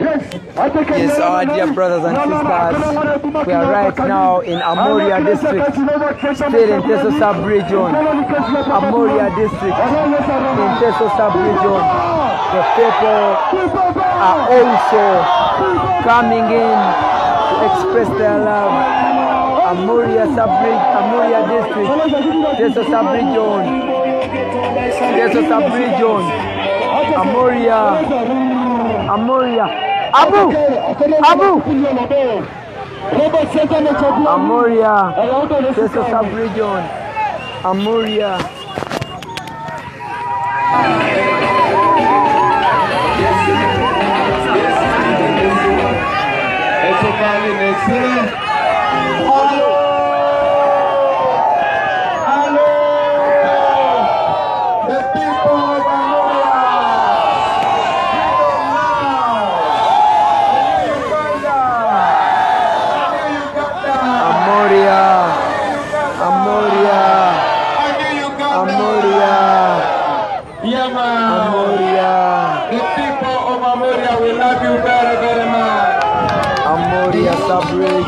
Yes, our dear brothers and sisters, we are right now in Amuria district, still in Teso sub-region. Amuria district, in Teso sub-region. The people are also coming in to express their love. Amuria sub-region, Amuria district, Teso sub-region, Teso sub-region, Amuria, Amuria. Abu! Abu! Amuria, Teso sub-region, Amuria. Eso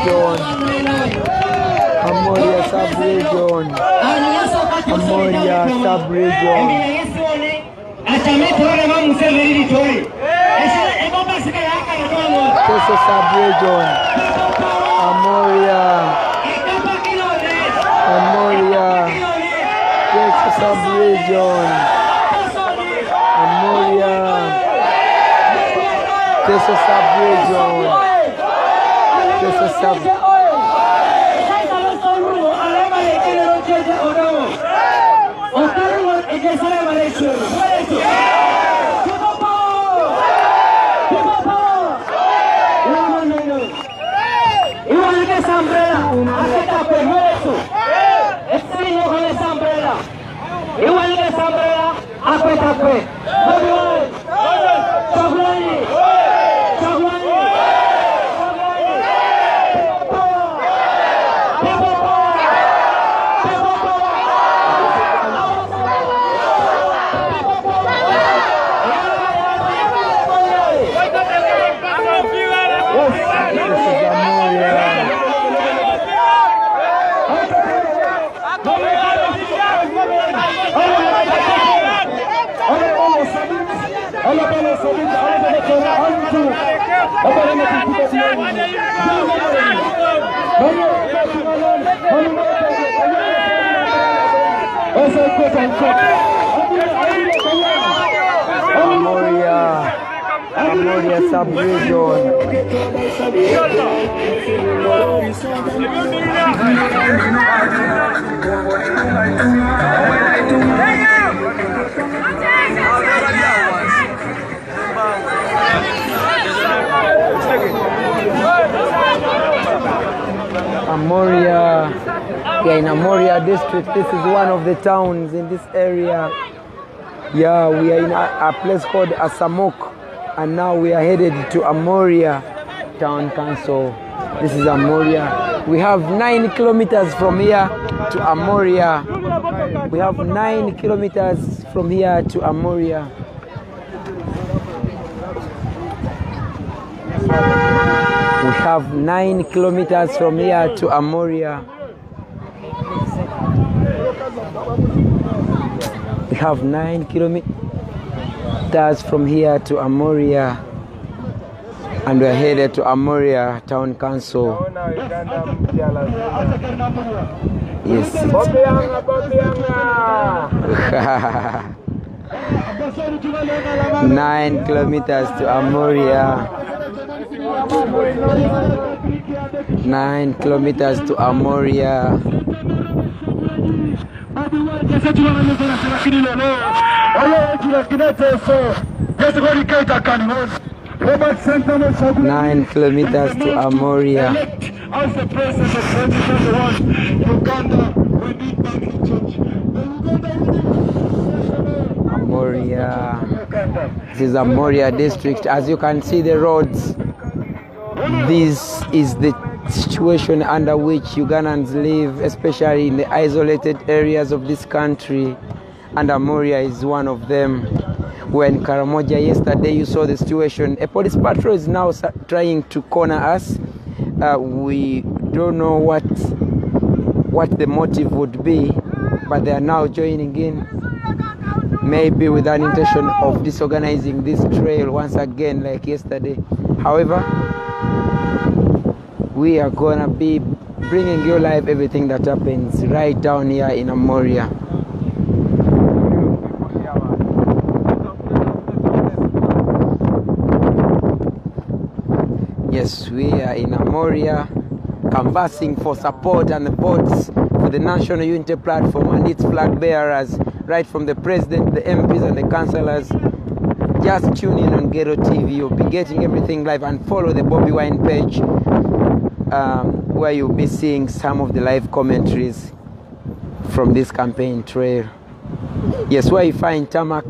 sub-region, Amuria sub-region, Amuria sub-region. Teso sub-region, Amuria, Amuria, Teso sub-region, Amuria, Teso sub-region, Teso que se sabe. Igual que sombrera, ape tape. Amuria, Amuria sub-region. Amuria, yeah, in Amuria district. This is one of the towns in this area. Yeah, we are in a, a place called Asamok, and now we are headed to Amuria Town Council. This is Amuria. We have nine kilometers from here to Amuria. We have nine kilometers from here to Amuria. We have nine kilometers from here to Amuria. We have nine kilometers from here to Amuria. And we're headed to Amuria Town Council. Yes. Nine kilometers to Amuria. Nine kilometers to Amuria. Nine kilometers to Amuria. As the president of 2021, Uganda, need Amuria. This is Amuria district. As you can see the roads. This is the situation under which Ugandans live, especially in the isolated areas of this country. And Amuria is one of them. When Karamoja yesterday. You saw the situation. A police patrol is now trying to corner us. Uh, we don't know what what the motive would be, but they are now joining in. Maybe with an intention of disorganizing this trail once again, like yesterday. However, we are gonna be bringing you live everything that happens right down here in Amuria. Yes, we are in Amuria canvassing for support and votes for the National Unity Platform and its flag bearers, right from the President, the MPs, and the councillors. Just tune in on Ghetto TV. You'll be getting everything live and follow the Bobi Wine page um, where you'll be seeing some of the live commentaries from this campaign trail. Yes, where you find tarmac,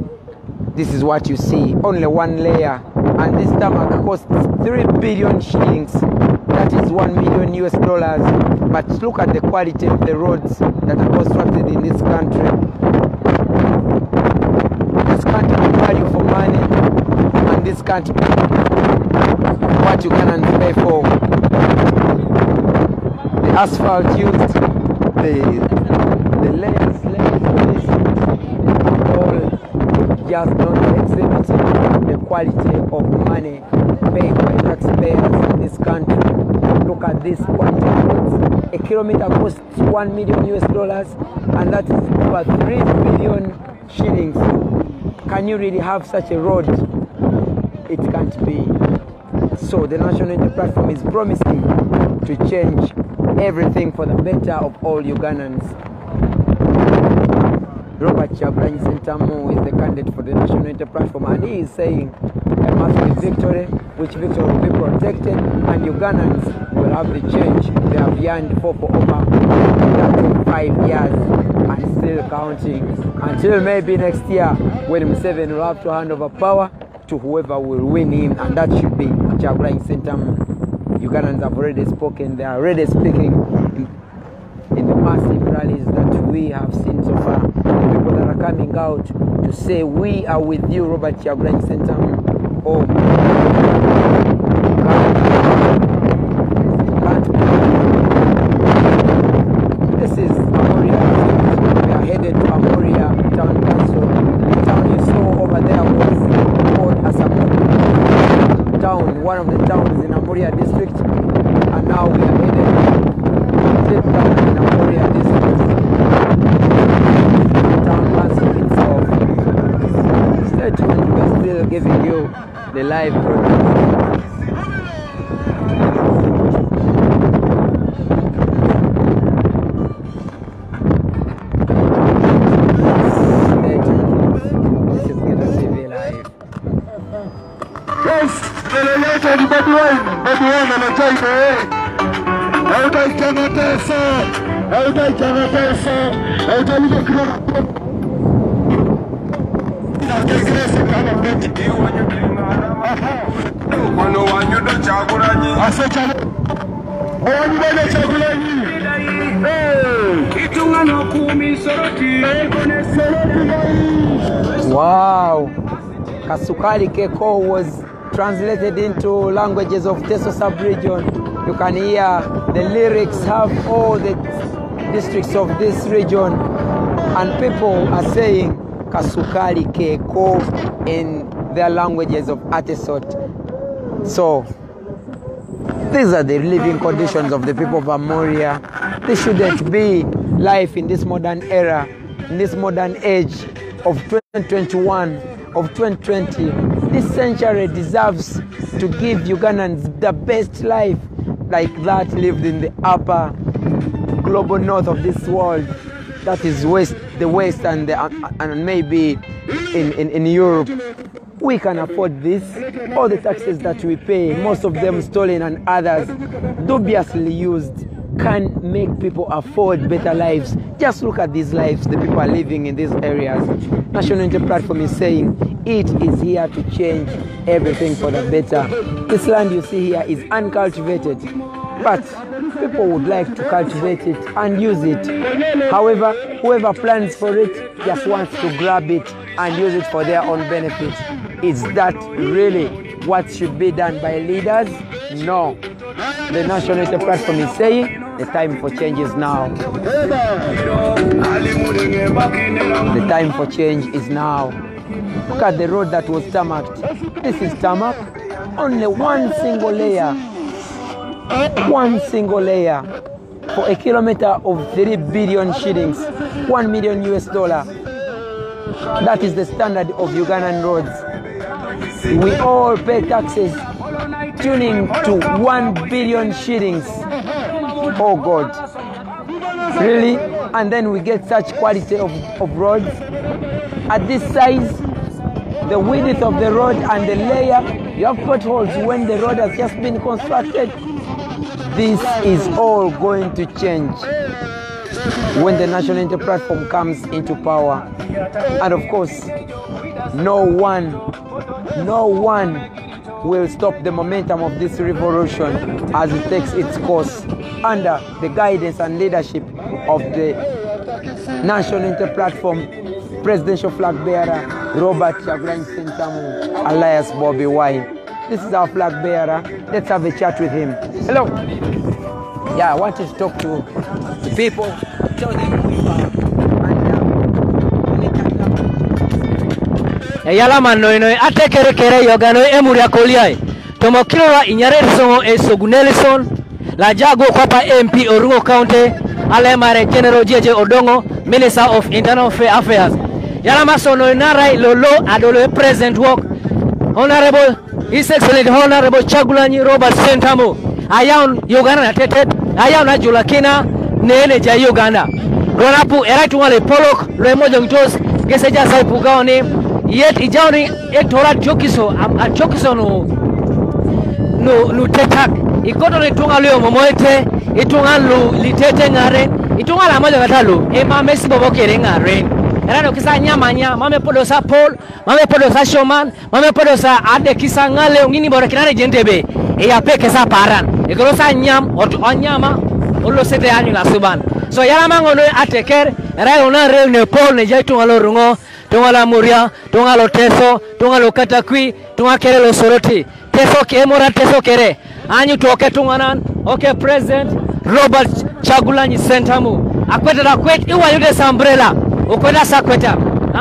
this is what you see. Only one layer. And this tarmac costs 3 billion shillings. That is 1 million US dollars. But look at the quality of the roads that are constructed in this country. This can't value for money. And this be what you can pay for. Asphalt used, the, the layers laid this all just don't exhibit the quality of money paid by taxpayers in this country. Look at this. A kilometer costs 1 million US dollars and that is over 3 billion shillings. Can you really have such a road? It can't be. So the National Unity Platform is promising to change everything for the better of all Ugandans. Robert Kyagulanyi Sentamu is the candidate for the National Unity Platform and he is saying there must be victory which victory will be protected and Ugandans will have the change they have yearned for for over 35 years and still counting until maybe next year when Museveni will have to hand over power to whoever will win him and that should be Kyagulanyi Sentamu. Ugandans have already spoken, they are already speaking in, in the massive rallies that we have seen so far. The people that are coming out to say, We are with you, Robert Kyagulanyi Sentamu. Oh, can't be. This is Amuria. We are headed to Amuria Town Council. The town you saw over there was called Asamoah town, one of the towns district, and now we Wow. Kasukari Keko was translated into languages of Teso sub-region. You can hear the lyrics have all the districts of this region and people are saying Kasukari Keko in their languages of Atesot. So these are the living conditions of the people of Amuria. This shouldn't be life in this modern era, in this modern age of 2021, of 2020. This century deserves to give Ugandans the best life like that lived in the upper global north of this world. That is west, the west and, the, and maybe in, in, in Europe. We can afford this. All the taxes that we pay, most of them stolen and others dubiously used, can make people afford better lives. Just look at these lives the people are living in these areas. National Unity Platform is saying it is here to change everything for the better. This land you see here is uncultivated, but people would like to cultivate it and use it. However, whoever plans for it just wants to grab it and use it for their own benefit. Is that really what should be done by leaders? No. The National Unity Platform is saying the time for change is now. The time for change is now. Look at the road that was tarmacked. This is tarmac. Only one single layer. One single layer for a kilometer of 3 billion shillings, 1 million US dollar. That is the standard of Ugandan roads. We all pay taxes tuning to 1 billion shillings. Oh God. Really? And then we get such quality of, of roads at this size, the width of the road and the layer, you have potholes when the road has just been constructed. This is all going to change when the National Unity Platform comes into power. And of course, no one, no one will stop the momentum of this revolution as it takes its course under the guidance and leadership of the National Unity Platform presidential flag bearer Robert Kyagulanyi Sentamu alias Bobi Wine. This is our flag bearer. Let's have a chat with him. Hello. Yeah, I wanted to talk to the people, tell them who you are. eyalama noinoi atekerekere yoganoi emuria koliai tomokilora inyare songo e sogu nelson la jago kwapa mp orungo county alemare general jeje odongo minister of internal affairs yalama sonoi narai lolo adolo present work honorable His Excellent Honorable Chagulanyi Robert Sentamu. Ayaun Uganda natetet ayaun ajulakina nene ja Uganda. Ronapu eraitu wale polok lwemoja ngitos geseja saipugaoni yet ijaoni etora jokiso am, a jokiso nu nu nu tetak. Ikoto ni tunga leo momoete itunga lu litete ngare itunga la moja katalu. Ema mesi bobokere erano kisa nyama nya mame podo sa paul mame podo sa shoman mame podo sa ade kisa ngale ngini bora kinare jendebe. E ya peke sa paran. E kolo sa nyam Otu onyama olo sete anyu la suban. So yala mango mangono ateker era una reu ne paul ne jaitu ngalo lo rungo tunga la muria tunga lo teso tunga lo katakwi tunga kere lo soroti. Teso ke mora teso kere. Anyu toke tunga nan okay president robert chagulanyi sentamu. Akweta da kwet iwa yude sa sakweta ambrela sa kweta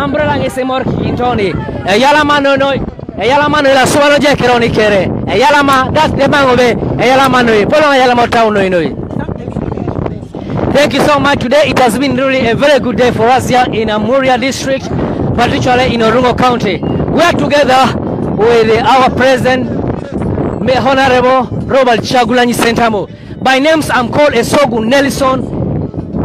umbrella ngese mor kintoni e yala manono e yala mano la suwano je kero ni kere e yala ma das de mango be e yala mano polo yala mo town no no Thank you so much. Today it has been really a very good day for us here in Amuria district, particularly in Orungo County. We are together with our president, Honorable Robert Chagulanyi Sentamo. By names, I'm called Esogu Nelson,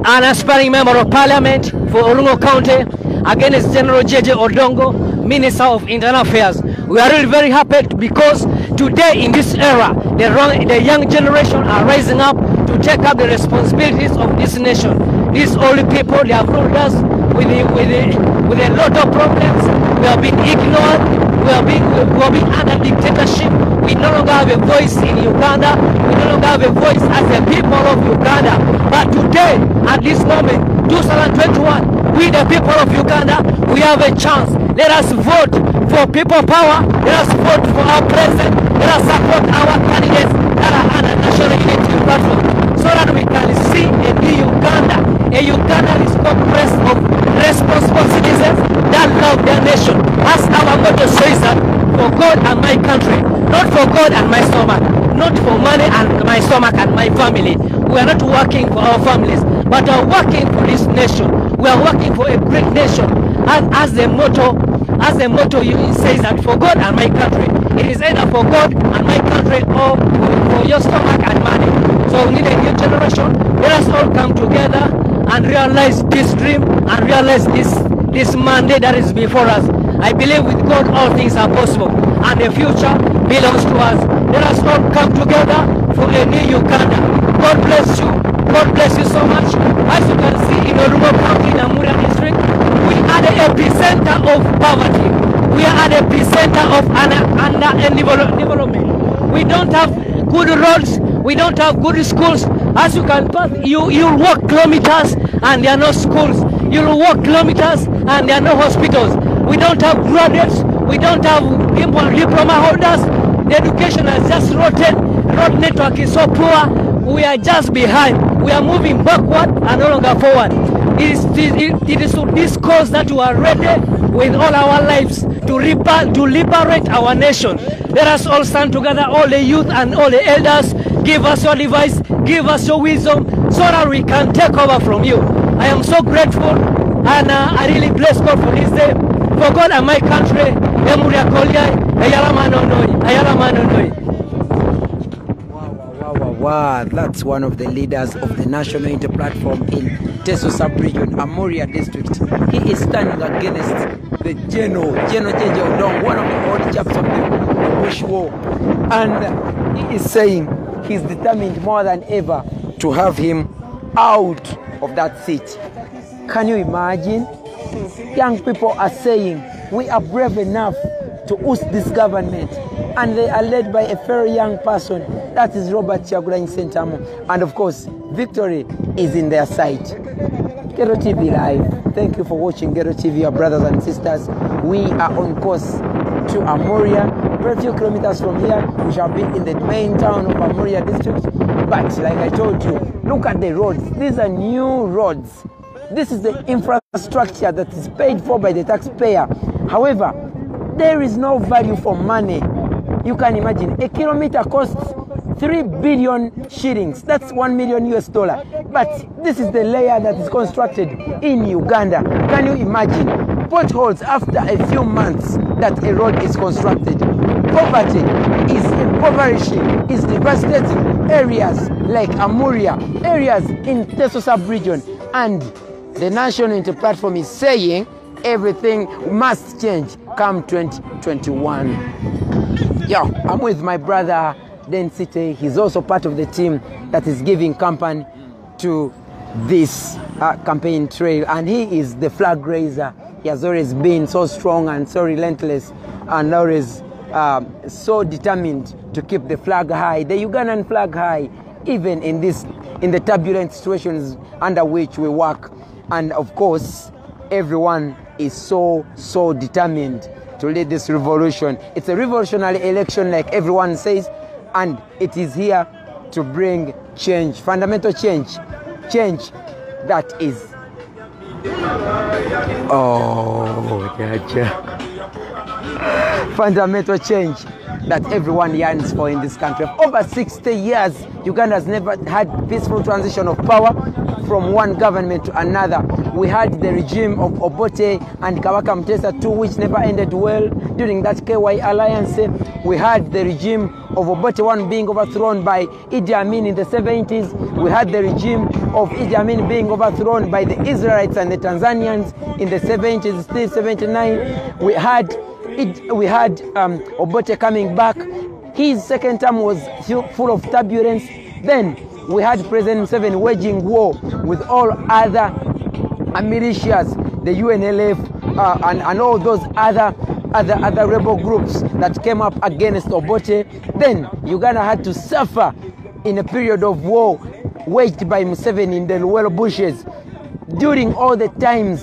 an aspiring member of parliament for Orungo County, against General Jeje Odongo, Minister of Internal Affairs. We are really very happy because today in this era, the, wrong, the young generation are rising up to take up the responsibilities of this nation. These old people, they have ruled us with, a, with, a, with a lot of problems. We have been ignored. We have been, we have been under dictatorship. We no longer have a voice in Uganda. We no longer have a voice as the people of Uganda. But today, at this moment, 2021, we the people of Uganda, we have a chance. Let us vote for people power. Let us vote for our president. Let us support our candidates that are under national unity platform so that we can see a new Uganda, a Uganda is compressed of responsible citizens that love their nation. As our motto says that, for God and my country, not for God and my stomach, not for money and my stomach and my family. We are not working for our families, but we are working for this nation. We are working for a great nation. As, as the motto, as the motto you says that for God and my country. It is either for God and my country or for your stomach and money. So we need a new generation. Let us all come together and realize this dream and realize this this mandate that is before us. I believe with God all things are possible and the future belongs to us. Let us all come together for a new Uganda. God bless you. God bless you so much. As you can see in Orungo County, in Amuria district, we are the epicenter of poverty. We are the epicenter of under, under development. We don't have good roads. We don't have good schools. As you can pass, you you'll walk kilometers and there are no schools. You'll walk kilometers and there are no hospitals. We don't have graduates. We don't have dipl- diploma holders. The education has just rotten. Road network is so poor. We are just behind. We are moving backward and no longer forward. It is, it, it is to this cause that we are ready with all our lives to, repa- to liberate our nation. Let us all stand together, all the youth and all the elders. Give us your advice, give us your wisdom, so that we can take over from you. I am so grateful and uh, I really bless God for this day. For God and my country, Emuria Ayala Manonoi, Ayala Manonoi. Wow. That's one of the leaders of the National Unity Platform in Teso Sub-Region, Amuria District. He is standing against the Geno, Geno Jeje Odong, one of the old chaps of the Bush War. And he is saying he's determined more than ever to have him out of that seat. Can you imagine? Young people are saying we are brave enough to oust this government and they are led by a very young person that is Robert Kyagulanyi Sentamu and of course victory is in their sight. Ghetto TV Live. Thank you for watching Ghetto TV, your brothers and sisters. We are on course to Amuria. Very few kilometers from here, we shall be in the main town of Amuria district. But like I told you, look at the roads. These are new roads. This is the infrastructure that is paid for by the taxpayer. However, there is no value for money. You can imagine a kilometer costs 3 billion shillings. That's 1 million US dollar. But this is the layer that is constructed in Uganda. Can you imagine? Potholes after a few months that a road is constructed. Poverty is impoverishing, is devastating areas like Amuria, areas in Teso sub-region. And the National Unity Platform is saying everything must change come 2021. Yeah, I'm with my brother Den City. He's also part of the team that is giving campaign to this uh, campaign trail, and he is the flag raiser. He has always been so strong and so relentless, and always um, so determined to keep the flag high, the Ugandan flag high, even in this in the turbulent situations under which we work. And of course, everyone is so so determined to lead this revolution. It's a revolutionary election, like everyone says, and it is here to bring change, fundamental change, change that is. Oh, gotcha. Fundamental change that everyone yearns for in this country. For over 60 years, Uganda has never had peaceful transition of power from one government to another. We had the regime of Obote and Kabaka Mutesa too, which never ended well during that KY alliance. We had the regime of Obote one being overthrown by Idi Amin in the 70s. We had the regime of Idi Amin being overthrown by the Israelites and the Tanzanians in the 70s, still 79. We had it, we had um, Obote coming back. His second term was full of turbulence. Then we had President Museveni waging war with all other militias, the UNLF, uh, and, and all those other other other rebel groups that came up against Obote. Then Uganda had to suffer in a period of war waged by Museveni in the Luwero bushes. During all the times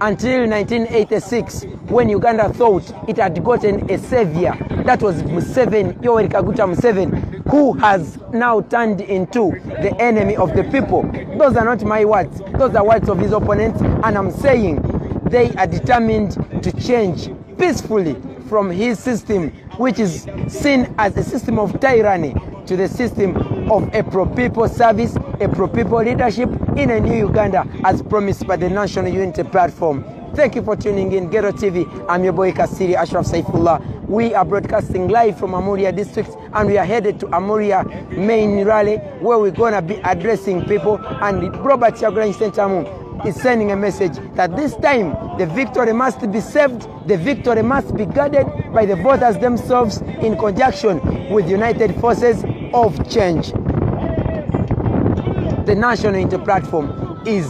until 1986 when Uganda thought it had gotten a savior. That was Museveni, Yoweri Kaguta Museveni, who has now turned into the enemy of the people. Those are not my words. Those are words of his opponents. And I'm saying they are determined to change peacefully from his system, which is seen as a system of tyranny, to the system of a pro-people service, a pro-people leadership in a new Uganda as promised by the National Unity Platform. Thank you for tuning in Ghetto TV. I'm your boy Kasiri Ashraf Saifullah. We are broadcasting live from Amuria district and we are headed to Amuria main rally where we're going to be addressing people and Robert Kyagulanyi Sentamu is sending a message that this time the victory must be saved, the victory must be guarded by the voters themselves in conjunction with United Forces of Change. The National Unity Platform is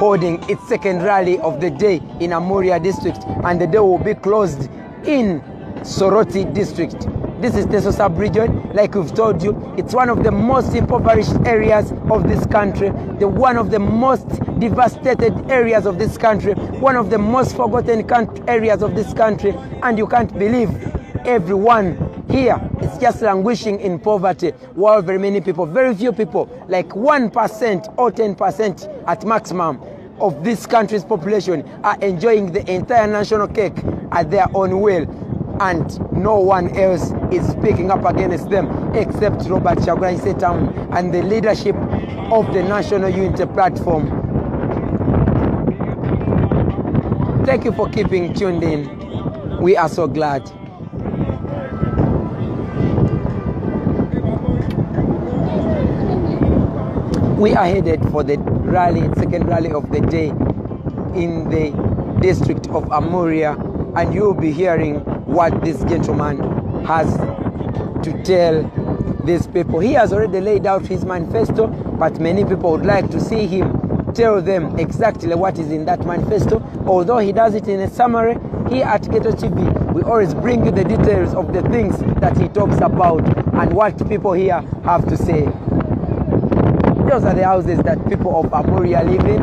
holding its second rally of the day in Amuria district and the day will be closed in Soroti district. This is Teso sub-region. Like we've told you, it's one of the most impoverished areas of this country, the one of the most devastated areas of this country, one of the most forgotten areas of this country, and you can't believe everyone here is just languishing in poverty, while very many people, very few people, like 1% or 10% at maximum of this country's population are enjoying the entire national cake at their own will and no one else is speaking up against them except Robert Kyagulanyi Sentamu and the leadership of the National Unity Platform. Thank you for keeping tuned in. We are so glad. We are headed for the rally, second rally of the day in the district of Amuria, and you'll be hearing what this gentleman has to tell these people. He has already laid out his manifesto, but many people would like to see him tell them exactly what is in that manifesto. Although he does it in a summary, here at Ghetto TV, we always bring you the details of the things that he talks about and what people here have to say. Those are the houses that people of Amuria live in.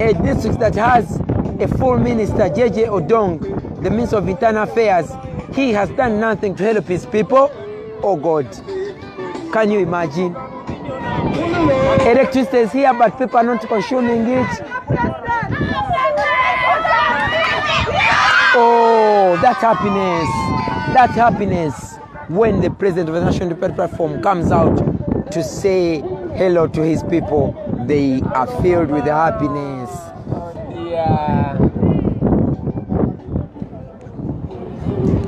A district that has a full minister, Jeje Odong, the Minister of Internal Affairs. He has done nothing to help his people. Oh God. Can you imagine? Electricity is here, but people are not consuming it. Oh, that happiness. That happiness when the president of the National Independent Platform comes out to say hello to his people, they are filled with happiness. Yeah.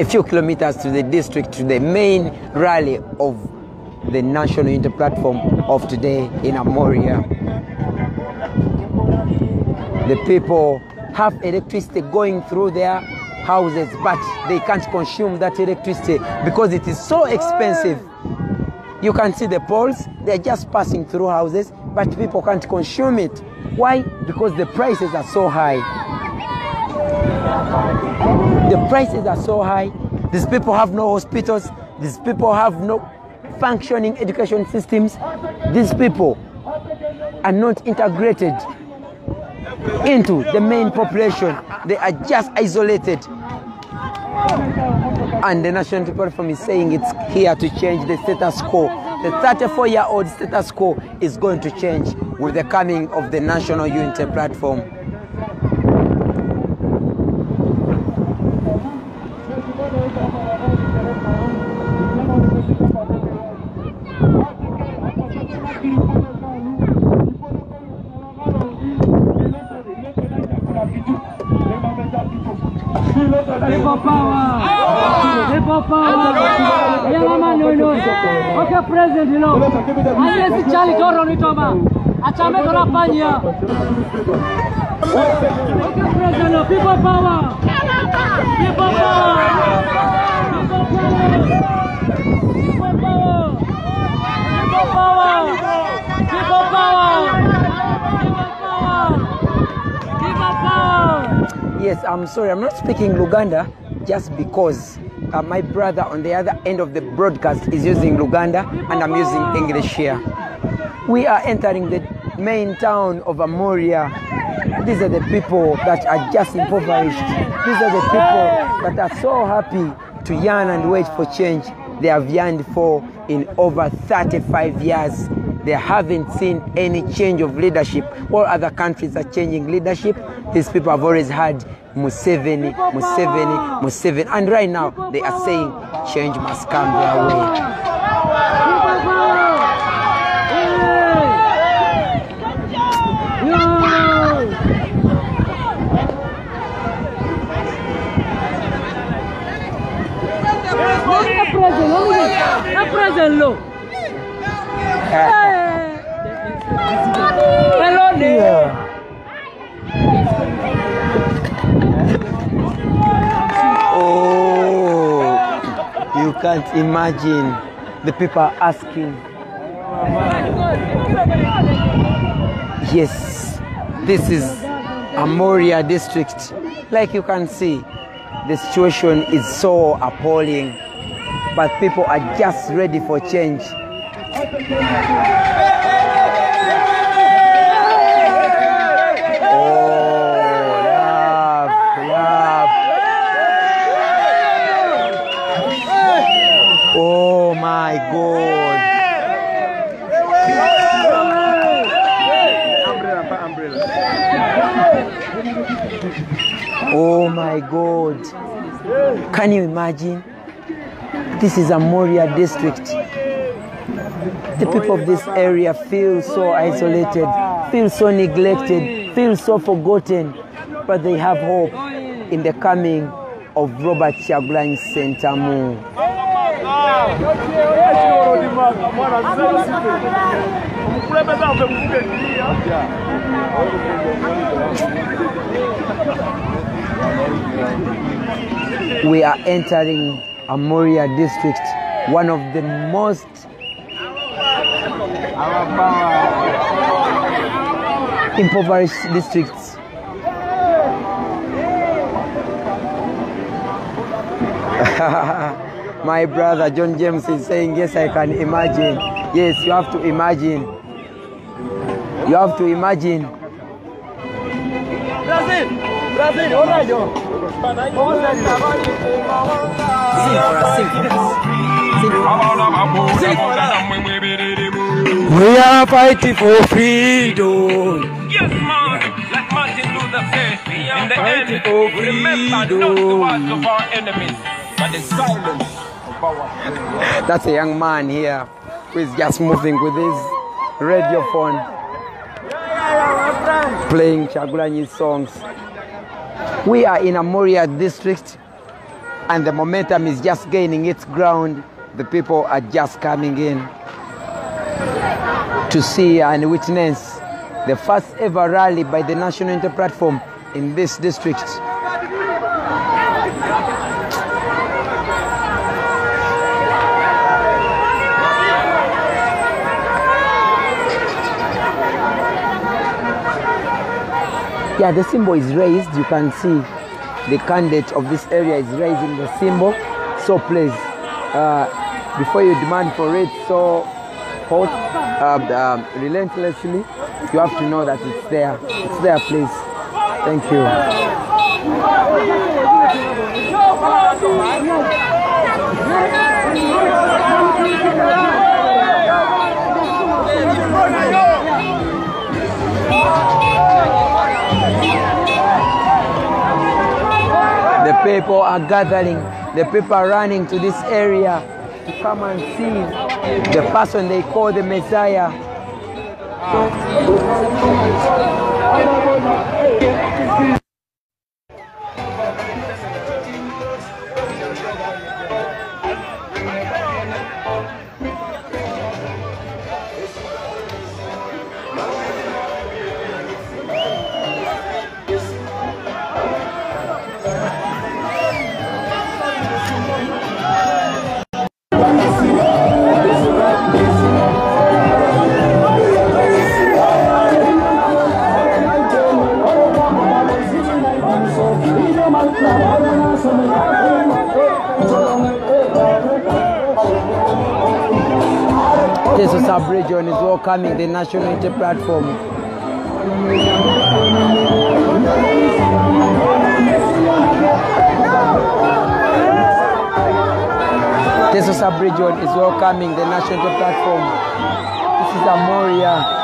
A few kilometers to the district, to the main rally of the National Unity Platform of today in Amuria. The people have electricity going through their houses, but they can't consume that electricity because it is so expensive. You can see the poles, they're just passing through houses, but people can't consume it. Why? Because the prices are so high. The prices are so high. These people have no hospitals. These people have no functioning education systems. These people are not integrated into the main population. They are just isolated. And the National Unity Platform is saying it's here to change the status quo. The 34 year old status quo is going to change with the coming of the National Unity Platform. President you know. Ane si Charlie Toro ni toma. Achame tunafanya. Okay, president no. People power! People power! People power! People power! People power! People power! People power! Yes, I'm sorry, I'm not speaking Luganda just because uh, my brother on the other end of the broadcast is using Luganda and I'm using English here. We are entering the main town of Amoria. These are the people that are just impoverished. These are the people that are so happy to yearn and wait for change they have yearned for in over 35 years. They haven't seen any change of leadership. All other countries are changing leadership. These people have always had Museveni, Museveni, Museveni. And right now they are saying change must come their way. Present. Hello. Oh, you can't imagine the people asking. Yes, this is Amuria district. Like you can see, the situation is so appalling. but people are just ready for change. Oh, love, love. Oh my God. Oh my God. Can you imagine? This is Amuria district. The people of this area feel so isolated, feel so neglected, feel so forgotten, but they have hope in the coming of Robert Kyagulanyi Sentamu. We are entering Amuria district, one of the most impoverished districts. My brother John James is saying, Yes, I can imagine. Yes, you have to imagine. You have to imagine. We are fighting for freedom. Yes, man. Like Martin Luther said, in the end, for we remember not the words of our enemies, but the silence of our enemies. That's a young man here who is just moving with his radio phone, playing Kyagulanyi songs. We are in a Amoria district and the momentum is just gaining its ground. The people are just coming in to see and witness the first ever rally by the National Unity Platform in this district. Yeah, the symbol is raised. You can see the candidate of this area is raising the symbol. So please, uh, before you demand for it so hot, uh, um, relentlessly, you have to know that it's there. It's there, please. Thank you. People are gathering. The people are running to this area to come and see the person they call the Messiah. Jesus Abridged is welcoming the National Unity Platform. Jesus Abridged is welcoming the National Platform. This is Amuria.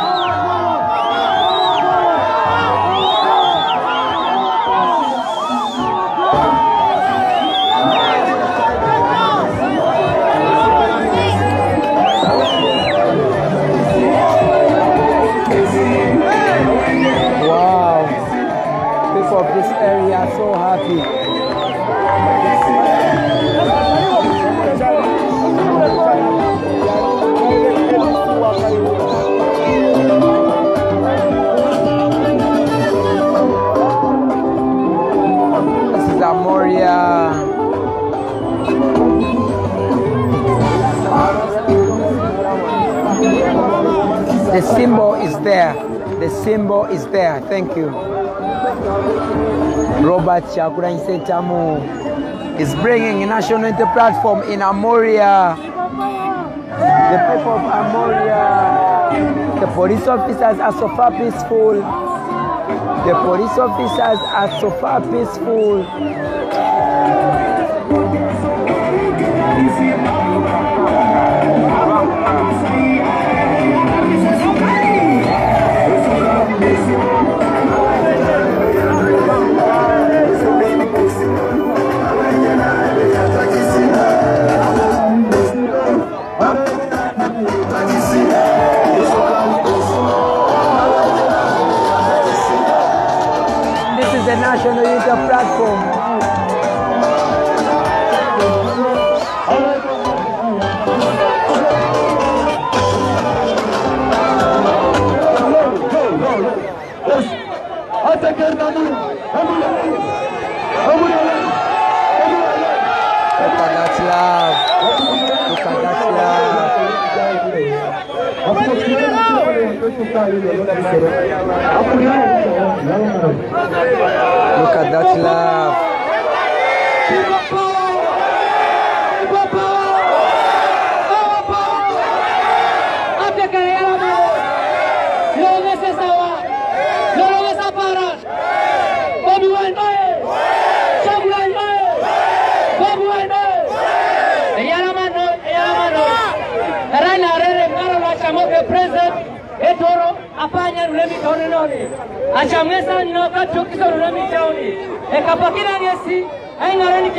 Symbol is there. The symbol is there. Thank you. Robert Kyagulanyi Sentamu. is bringing a national unity platform in Amuria. The people of Amuria, the police officers are so far peaceful. The police officers are so far peaceful. Look at that achamwesa ninokatokisa runami tauni ekapakira ngesi aingaroni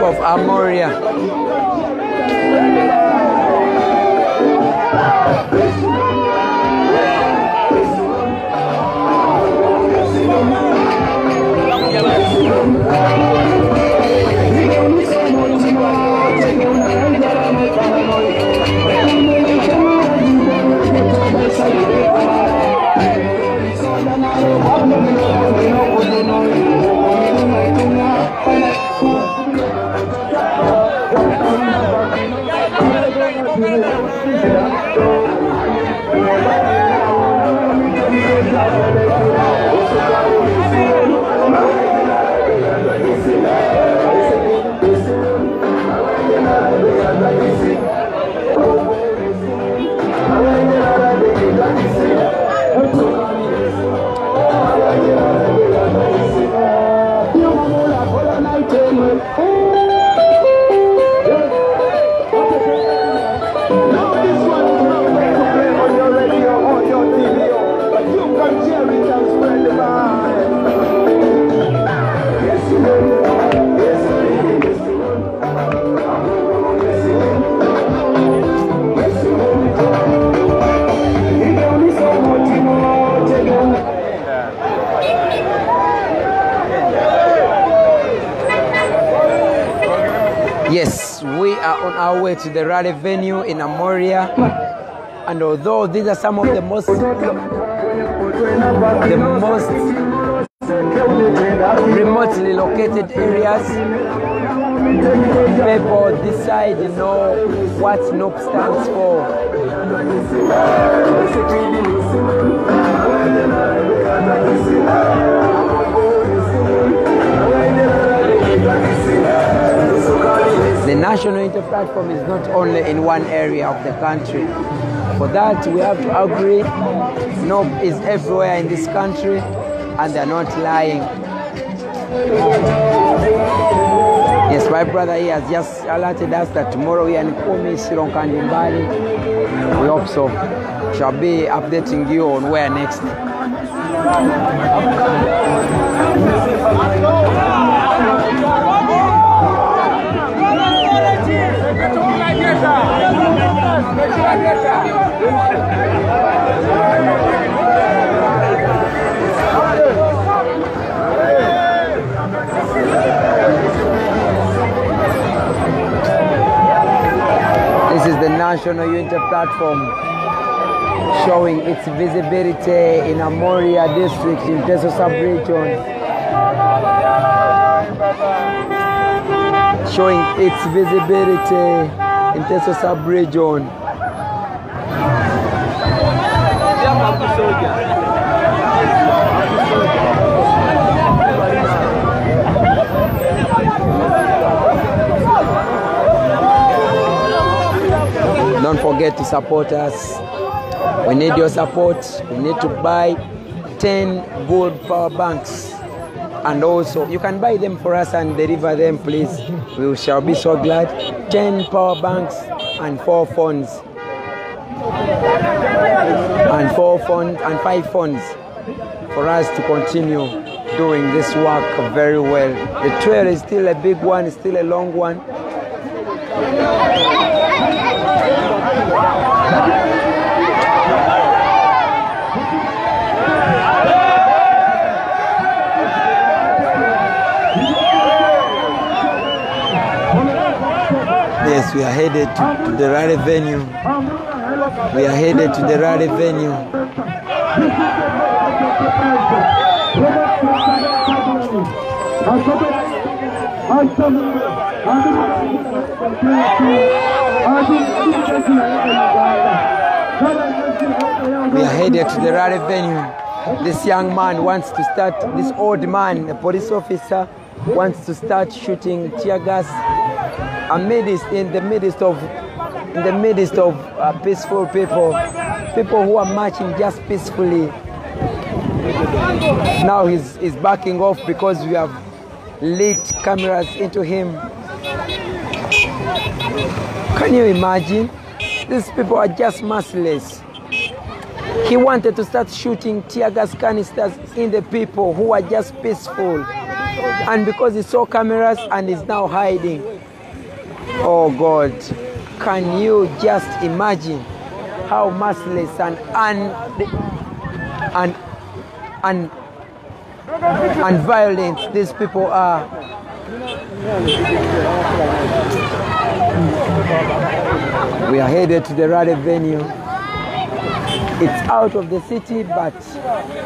of Amuria. Rally venue in Amuria. And although these are some of the most the most remotely located areas, people decide side know what NUP stands for. The National Unity Platform is not only in one area of the country. For that, we have to agree NUP is everywhere in this country and they're not lying. Yes, my brother here has just alerted us that tomorrow we are in Kumi, Sironkandi Mbali. We hope so. Shall be updating you on where next. This is the National Unity Platform showing its visibility in Amuria district in Teso sub-region. Showing its visibility in Teso sub-region. Don't forget to support us. We need your support. We need to buy 10 gold power banks. And also, you can buy them for us and deliver them, please. We shall be so glad. 10 power banks and 4 phones. And 4 phones and 5 phones for us to continue doing this work very well. The trail is still a big one, it's still a long one. Yes, we are headed to, to the rally venue. We are headed to the rally venue. We are headed to the rally venue. This young man wants to start, this old man, a police officer, wants to start shooting tear gas amidst, in the midst of, in the midst of uh, peaceful people, people who are marching just peacefully. Now he's, he's backing off because we have lit cameras into him. Can you imagine? These people are just merciless. He wanted to start shooting tear gas canisters in the people who are just peaceful. And because he saw cameras and is now hiding. Oh God, can you just imagine how merciless and and and and, and violent these people are? We are headed to the rally venue. It's out of the city, but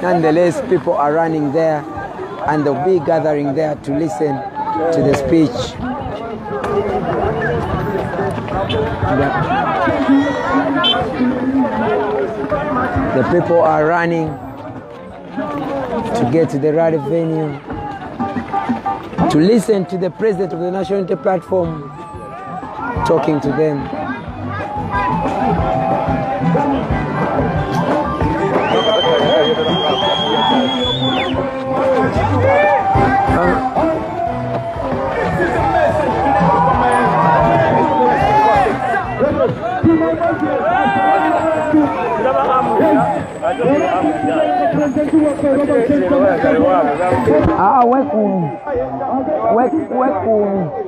nonetheless, people are running there and they'll be gathering there to listen to the speech. The people are running to get to the rally venue to listen to the president of the National Unity Platform talking to them. Ah, welcome. Welcome.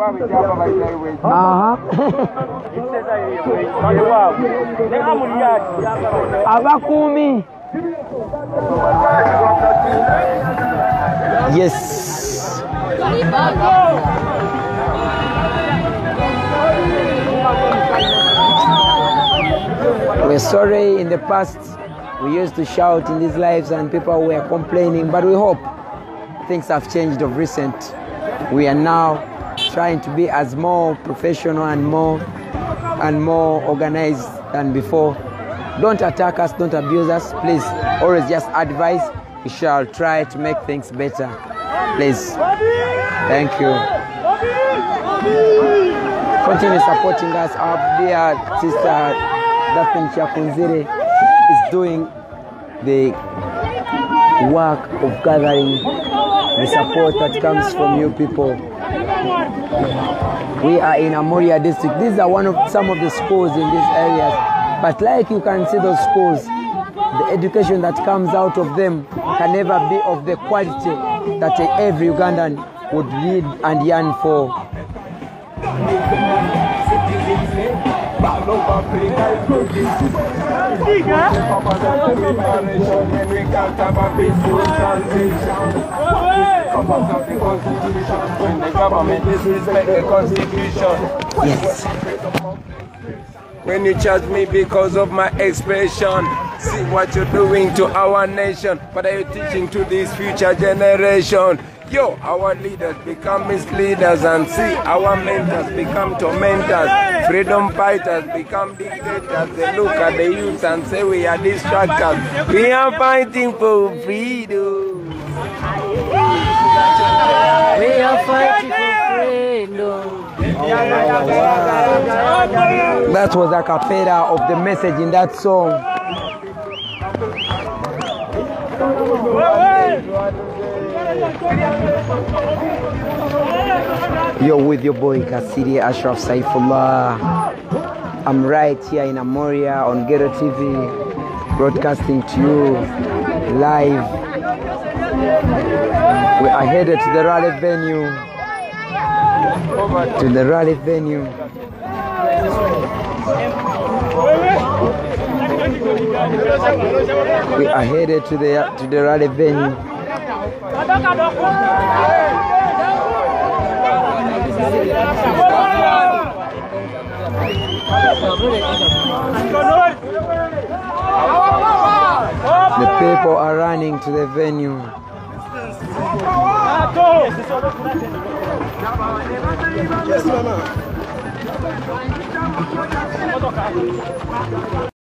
Uh-huh. Abakumi. Yes. We're sorry in the past we used to shout in these lives and people were complaining, but we hope things have changed of recent. We are now trying to be as more professional and more and more organized than before. Don't attack us, don't abuse us. Please always just advise. We shall try to make things better. Please. Thank you. Continue supporting us. Our dear sister Daphne Chakunzire is doing the work of gathering the support that comes from you people. We are in Amuria district. These are one of some of the schools in these areas. But like you can see those schools, the education that comes out of them can never be of the quality that every Ugandan would need and yearn for. Africa is looking Papa said to me, "Generation, when we can't have a peaceful transition. Papa of the constitution, when the government disrespect the constitution. Yes. When you charge me because of my expression, see what you're doing to our nation. What are you teaching to this future generation? Yo, our leaders become misleaders and see our mentors become tormentors. Freedom fighters become dictators. They look at the youth and say we are distractors. We are fighting for freedom. We are fighting for freedom. That was a cappella of the message in that song. You're with your boy Kasiri Ashraf Saifullah. I'm right here in Amuria on Ghetto TV, broadcasting to you live. We are headed to the rally venue. To the rally venue. We are headed to the to the rally venue. The people are running to the venue. Yes, mama.